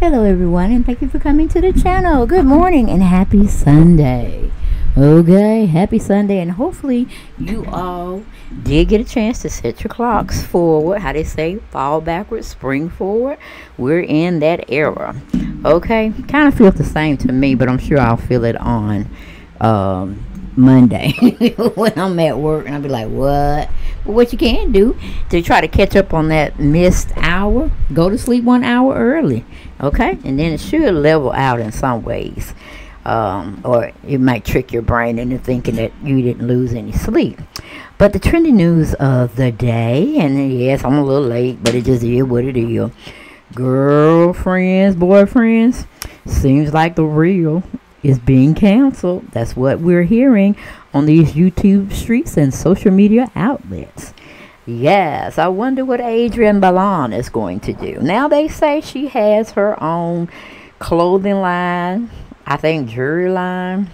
Hello everyone and thank you for coming to the channel. Good morning and happy Sunday. Okay, happy Sunday and hopefully you all did get a chance to set your clocks forward. How they say fall backwards, spring forward. We're in that era. Okay, kind of feels the same to me but I'm sure I'll feel it on um, Monday when I'm at work and I'll be like, what? But what you can do to try to catch up on that missed hour, go to sleep one hour early, okay? And then it should level out in some ways. Um, or it might trick your brain into thinking that you didn't lose any sleep. But the trending news of the day, and yes, I'm a little late, but it just is what it is. Girlfriends, boyfriends, seems like the real is being canceled. That's what we're hearing on these YouTube streets and social media outlets. Yes, I wonder what Adrienne Bailon is going to do. Now they say she has her own clothing line, I think jewelry line,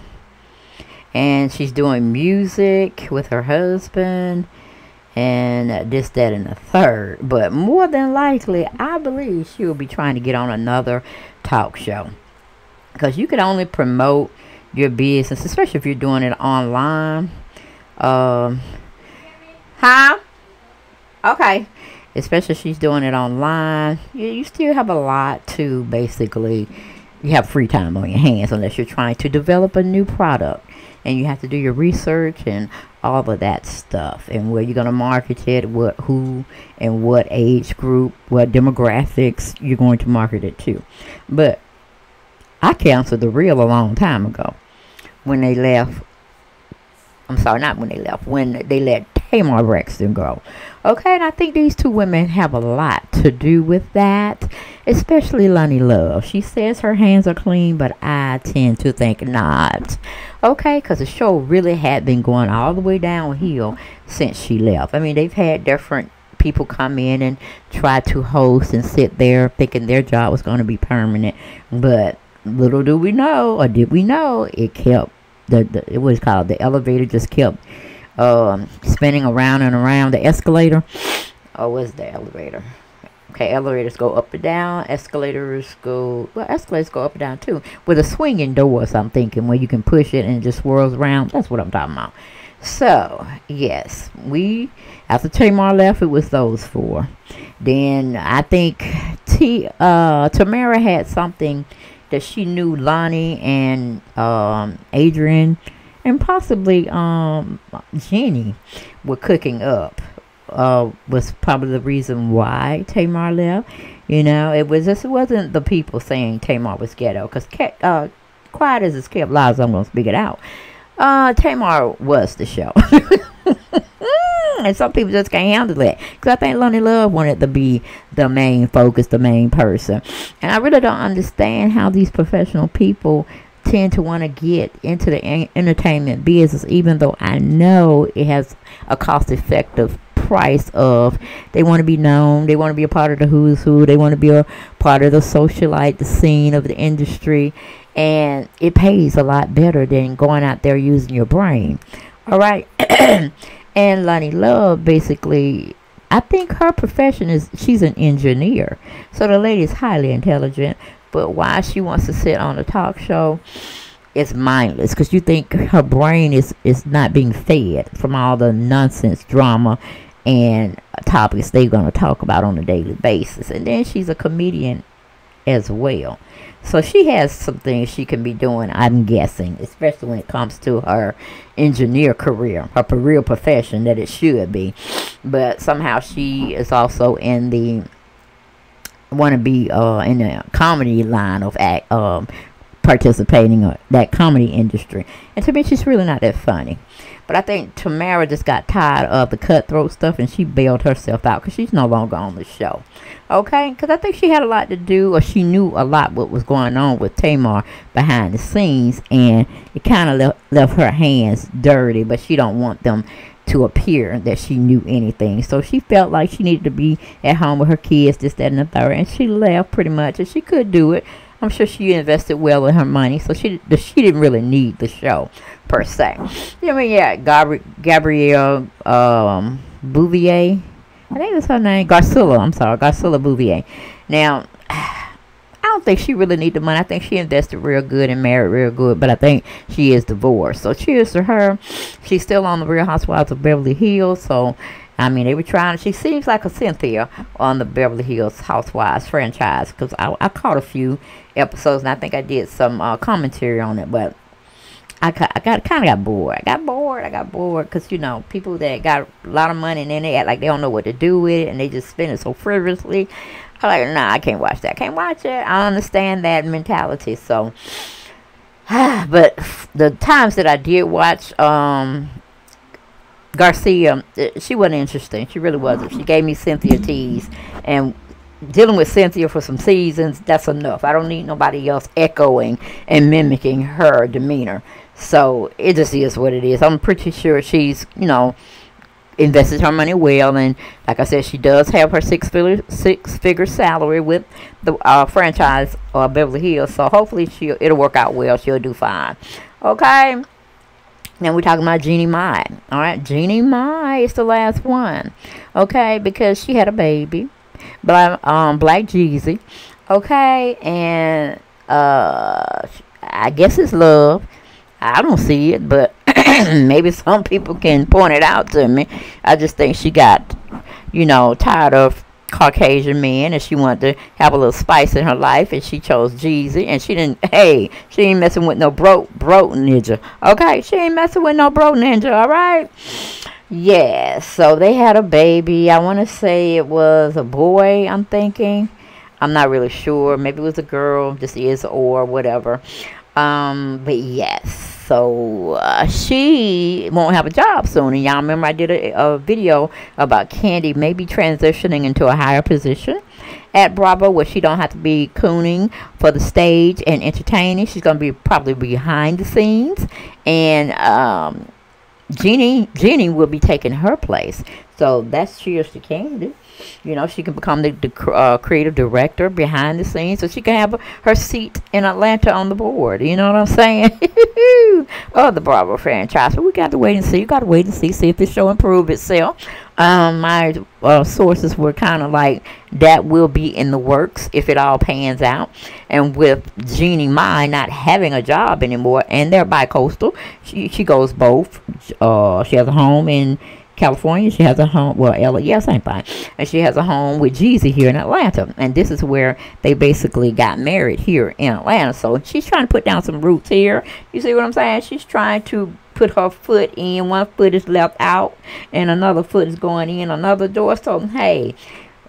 and she's doing music with her husband and this, that, and the third. But more than likely, I believe she'll be trying to get on another talk show because you can only promote your business, especially if you're doing it online. Um, huh? Okay. Especially she's doing it online. You, you still have a lot to basically, you have free time on your hands unless you're trying to develop a new product. And you have to do your research and all of that stuff. And where you're going to market it, what, who, and what age group, what demographics you're going to market it to. But I canceled the real a long time ago when they left. I'm sorry, not when they left, when they let Tamar Braxton girl. Okay, and I think these two women have a lot to do with that, especially Loni Love. She says her hands are clean, but I tend to think not. Okay, because the show really had been going all the way downhill since she left. I mean, they've had different people come in and try to host and sit there thinking their job was going to be permanent, but little do we know, or did we know, it kept the, the it was called the elevator just kept um, spinning around and around the escalator. Oh, was the elevator? Okay, elevators go up and down. Escalators go well. Escalators go up and down too. With a swinging doors, I'm thinking where you can push it and it just swirls around. That's what I'm talking about. So yes, we after Tamar left, it was those four. Then I think T uh Tamera had something that she knew Loni and um, Adrienne and possibly um, Jenny were cooking up uh, was probably the reason why Tamar left. You know, it was just it wasn't the people saying Tamar was ghetto because uh, quiet as it's kept lies. I'm gonna speak it out. Uh, Tamar was the show. and some people just can't handle it. Because I think Loni Love wanted to be the main focus, the main person. And I really don't understand how these professional people tend to want to get into the entertainment business, even though I know it has a cost effective price of they want to be known, they want to be a part of the who's who, they want to be a part of the socialite, the scene of the industry, and it pays a lot better than going out there using your brain. All right. and Loni Love basically I think her profession is she's an engineer. So the lady is highly intelligent, but why she wants to sit on a talk show is mindless because you think her brain is is not being fed from all the nonsense drama and topics they're going to talk about on a daily basis. And then she's a comedian as well. So she has some things she can be doing, I'm guessing, especially when it comes to her engineer career, her real profession that it should be. But somehow she is also in the want to be uh, in the comedy line of act, um, participating in that comedy industry. And to me, she's really not that funny. But I think Tamera just got tired of the cutthroat stuff and she bailed herself out because she's no longer on the show. Okay? Because I think she had a lot to do or she knew a lot what was going on with Tamar behind the scenes and it kind of left, left her hands dirty, but she don't want them to appear that she knew anything. So she felt like she needed to be at home with her kids, this, that, and the third. And she left pretty much. And she could do it. I'm sure she invested well in her money, so she she didn't really need the show per se. I mean, yeah, Gabri- Gabrielle um, Bouvier, I think that's her name, Garcilla. I'm sorry, Garcilla Bouvier. Now, think she really need the money. I think she invested real good and married real good, but I think she is divorced. So cheers to her. She's still on the Real Housewives of Beverly Hills. So I mean, they were trying. She seems like a Cynthia on the Beverly Hills Housewives franchise because I, I caught a few episodes and I think I did some uh, commentary on it, but I, I got kind of got bored. I got bored. I got bored because you know people that got a lot of money and then they act like they don't know what to do with it and they just spend it so frivolously. I'm like, nah, I can't watch that. I can't watch it. I understand that mentality. So, but the times that I did watch um Garcia, uh, she wasn't interesting. She really wasn't. She gave me Cynthia tease and dealing with Cynthia for some seasons, that's enough. I don't need nobody else echoing and mimicking her demeanor. So it just is what it is. I'm pretty sure she's, you know, invested her money well, and like I said, she does have her six figure six figure salary with the uh, franchise uh, Beverly Hills. So hopefully she it'll work out well. She'll do fine. Okay. Now we're talking about Jeannie Mai. All right, Jeannie Mai is the last one. Okay, because she had a baby, Black um Black Jeezy. Okay, and uh, I guess it's love. I don't see it, but maybe some people can point it out to me. I just think she got, you know, tired of Caucasian men and she wanted to have a little spice in her life and she chose Jeezy and she didn't hey she ain't messing with no broke broke ninja. Okay she ain't messing with no broke ninja all right? Yeah so they had a baby. I want to say it was a boy I'm thinking. I'm not really sure. Maybe it was a girl just is or whatever um but yes so uh, she won't have a job soon. And y'all remember I did a, a video about Kandi maybe transitioning into a higher position at Bravo where she don't have to be cooning for the stage and entertaining. She's going to be probably behind the scenes. And um, Jeannie, Jeannie will be taking her place. So that's cheers to Kandi. You know, she can become the, the uh, creative director behind the scenes, so she can have her seat in Atlanta on the board. You know what I'm saying? oh, the Bravo franchise. But we got to wait and see. You got to wait and see, see if the show improve itself. Um, my uh, sources were kind of like that will be in the works if it all pans out. And with Jeannie Mai not having a job anymore, and they're bi-coastal, she she goes both. Uh, she has a home in California. She has a home, well, LA, same thing. And she has a home with Jeezy here in Atlanta. And this is where they basically got married here in Atlanta. So she's trying to put down some roots here. You see what I'm saying? She's trying to put her foot in. One foot is left out, and another foot is going in another door. So, hey,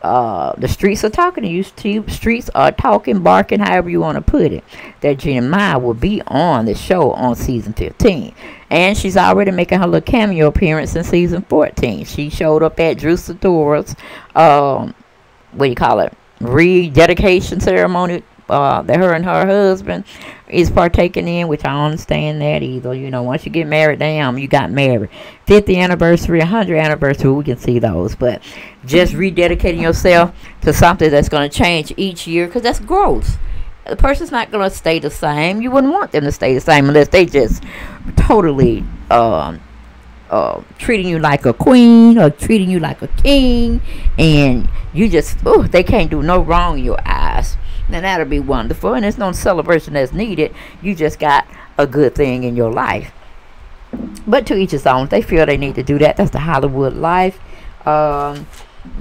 uh, the streets are talking to you. Streets are talking, barking, however you want to put it. That Jeannie Mai will be on the show on season 15. And she's already making her little cameo appearance in season 14. She showed up at Drew Sidora's, um, what do you call it, rededication ceremony uh, that her and her husband is partaking in, which I don't understand that either. You know, once you get married, damn, you got married. 50th anniversary, 100th anniversary, we can see those. But just rededicating yourself to something that's going to change each year, because that's growth. The person's not going to stay the same. You wouldn't want them to stay the same unless they just totally um, uh, treating you like a queen or treating you like a king, and you just, oh, they can't do no wrong in your eyes then that'll be wonderful. And there's no celebration that's needed. You just got a good thing in your life. But to each his own. They feel they need to do that. That's the Hollywood life. Um,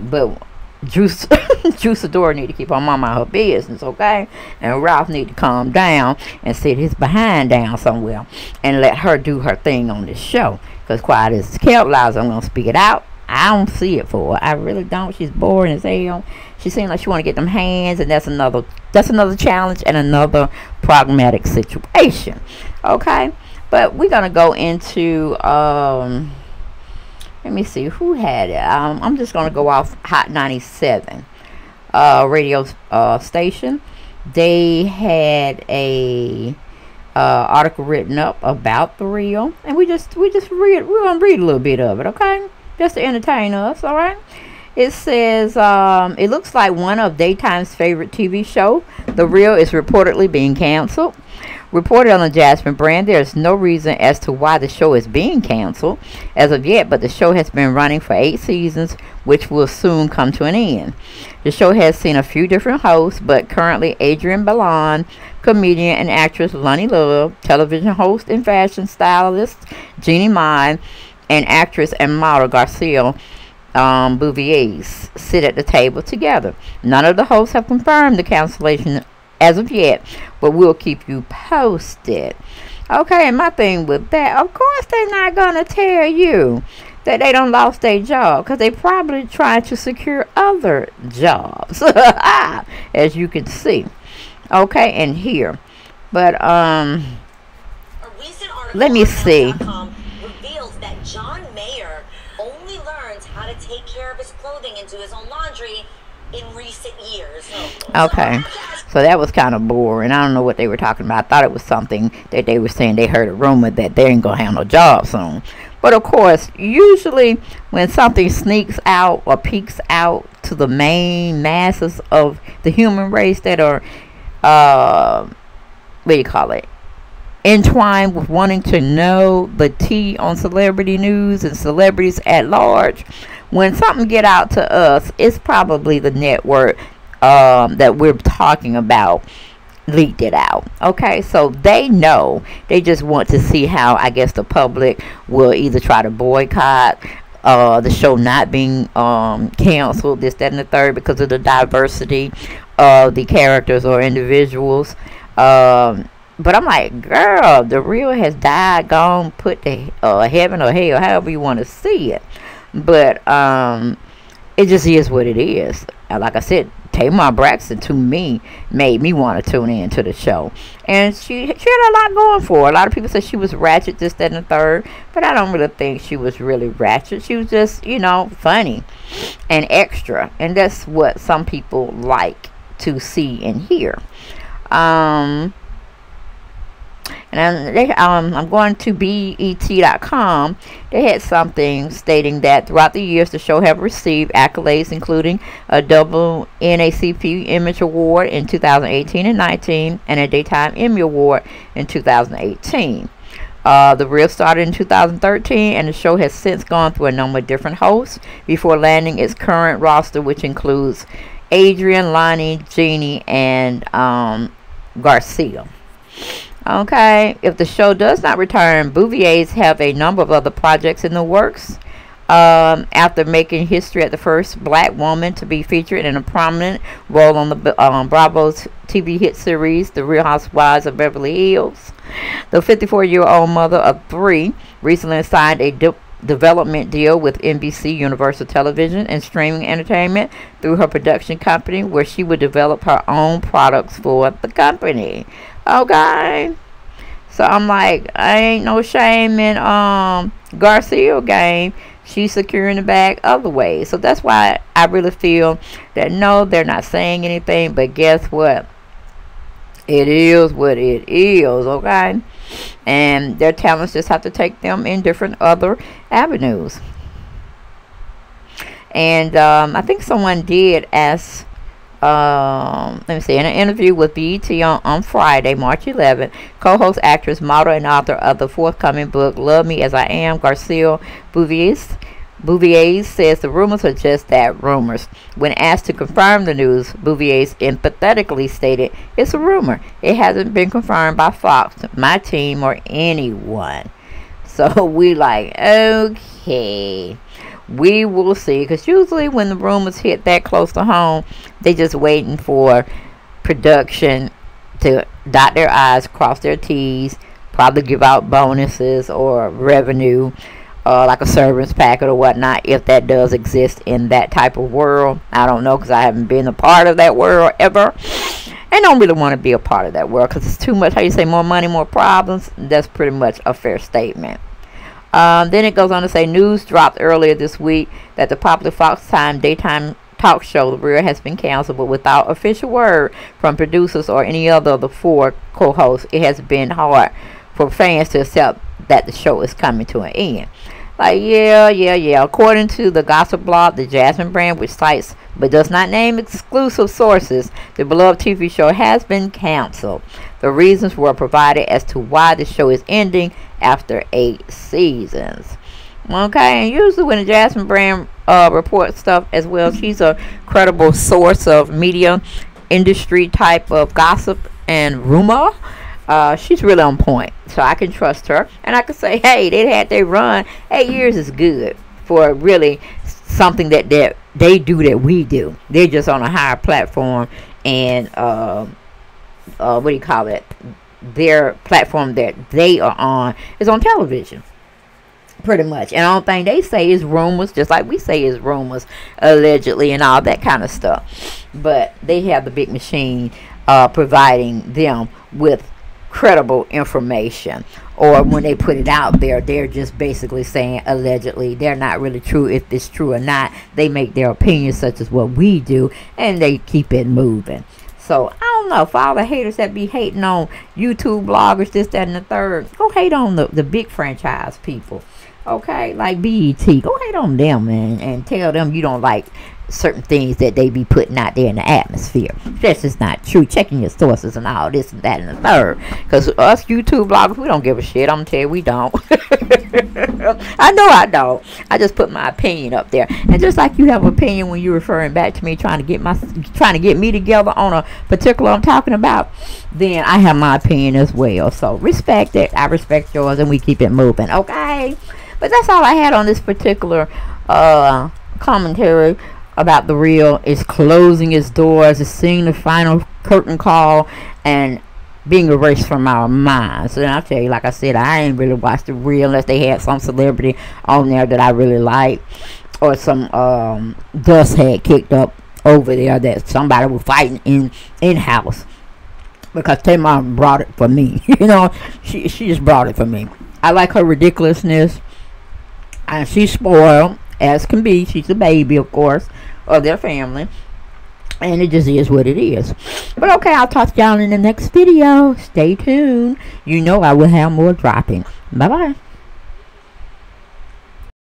but Juice, Juice Adora need to keep her mama her business, okay? And Ralph need to calm down and sit his behind down somewhere and let her do her thing on this show. Because quiet as kept, lies, I'm to speak it out. I don't see it for her. I really don't. She's boring as hell. She seems like she want to get them hands, and that's another that's another challenge and another pragmatic situation. Okay, but we're gonna go into um. Let me see who had it. Um, I'm just gonna go off Hot 97 uh, radio uh, station. They had a uh, article written up about the real, and we just we just read we're gonna read a little bit of it, okay? Just to entertain us, all right? It says um, it looks like one of daytime's favorite TV show. The Real is reportedly being canceled. Reported on the Jasmine brand, there is no reason as to why the show is being canceled as of yet, but the show has been running for eight seasons, which will soon come to an end. The show has seen a few different hosts, but currently Adrienne Bailon, comedian and actress Loni Love, television host and fashion stylist Jeannie Mai, and actress and model Garcia um, Bouviers sit at the table together. None of the hosts have confirmed the cancellation as of yet, but we'll keep you posted. Okay, and my thing with that, of course they're not gonna tell you that they don't lost their job because they probably trying to secure other jobs, as you can see. Okay, and here, but um, let me see. John Mayer only learns how to take care of his clothing and do his own laundry in recent years. Okay. So that was kind of boring. I don't know what they were talking about. I thought it was something that they were saying they heard a rumor that they ain't going to have no job soon. But of course, usually when something sneaks out or peeks out to the main masses of the human race that are, uh, what do you call it? Entwined with wanting to know the tea on celebrity news and celebrities at large. When something get out to us it's probably the network um, that we're talking about leaked it out. Okay so they know. They just want to see how i guess the public will either try to boycott uh, the show not being um, canceled this that and the third because of the diversity of the characters or individuals. Um, but I'm like, girl, the real has died, gone, put to uh, heaven or hell, however you want to see it. But um, it just is what it is. Like I said, Tamar Braxton to me made me want to tune in to the show. And she she had a lot going for her. A lot of people said she was ratchet, this, that, and the third. But I don't really think she was really ratchet. She was just, you know, funny and extra. And that's what some people like to see and hear. Um, and they, um, I'm going to BET.com. They had something stating that throughout the years, the show have received accolades, including a double NAACP Image Award in 2018 and 19, and a Daytime Emmy Award in 2018. Uh, the Real started in 2013, and the show has since gone through a number of different hosts before landing its current roster, which includes Adrienne, Loni, Jeannie, and um, Garcia. Okay, if the show does not return, Bouviers have a number of other projects in the works. Um, after making history as the first black woman to be featured in a prominent role on the um, Bravo's TV hit series, The Real Housewives of Beverly Hills. The 54 year old mother of three recently signed a de development deal with NBC Universal Television and Streaming Entertainment through her production company, where she would develop her own products for the company. Okay. So I'm like, I ain't no shame in um Garcia game. She's securing the bag other ways. So that's why I really feel that no, they're not saying anything, but guess what? It is what it is, okay? And their talents just have to take them in different other avenues. And um, I think someone did ask um, let me see, in an interview with BET on, on Friday, March 11th, co-host, actress, model, and author of the forthcoming book, Love Me As I Am, Garcia Bouvier, Bouvier says the rumors are just that, rumors. When asked to confirm the news, Bouvier empathetically stated, it's a rumor. It hasn't been confirmed by Fox, my team, or anyone. So we like, okay we will see. Because usually when the rumors hit that close to home they just waiting for production to dot their i's cross their t's probably give out bonuses or revenue uh, like a servants packet or whatnot if that does exist in that type of world. I don't know because i haven't been a part of that world ever and don't really want to be a part of that world because it's too much how you say more money more problems? That's pretty much a fair statement um, then it goes on to say news dropped earlier this week that the popular Fox Time daytime talk show The Real has been canceled, but without official word from producers or any other of the four co-hosts, it has been hard for fans to accept that the show is coming to an end. Like, yeah, yeah, yeah. According to the gossip blog, the Jasmine brand, which cites but does not name exclusive sources, the beloved TV show has been canceled. The reasons were provided as to why the show is ending after eight seasons. Okay, and usually when the Jasmine brand uh, reports stuff as well, she's a credible source of media industry type of gossip and rumor. Uh, she's really on point, so I can trust her. And I can say, hey, they had their run. Eight years is good for really something that they, they do that we do. They're just on a higher platform, and uh, uh, what do you call it? Their platform that they are on is on television pretty much. And all thing they say is rumors, just like we say is rumors, allegedly, and all that kind of stuff. But they have the big machine uh, providing them with credible information or when they put it out there they're just basically saying allegedly they're not really true if it's true or not they make their opinions such as what we do and they keep it moving so I don't know for all the haters that be hating on YouTube bloggers, this, that, and the third. Go hate on the, the big franchise people. Okay, like BET. Go hate on them man and tell them you don't like certain things that they be putting out there in the atmosphere. That's just not true. Checking your sources and all this and that and the third. Because us YouTube bloggers, we don't give a shit. I'm going to tell you, we don't. I know I don't. I just put my opinion up there. And just like you have opinion when you're referring back to me trying to get my trying to get me together on a particular I'm talking about, then I have my opinion as well. So respect it. I respect yours and we keep it moving. Okay? But that's all I had on this particular uh commentary about the real is closing its doors, is seeing the final curtain call, and being erased from our minds. And I'll tell you, like I said, I ain't really watched the real unless they had some celebrity on there that I really like, or some um, dust had kicked up over there that somebody was fighting in in house. Because Tamar brought it for me, you know, she she just brought it for me. I like her ridiculousness, and she's spoiled as can be. She's a baby, of course, of their family. And it just is what it is. But okay, I'll talk to y'all in the next video. Stay tuned. You know I will have more dropping. Bye-bye.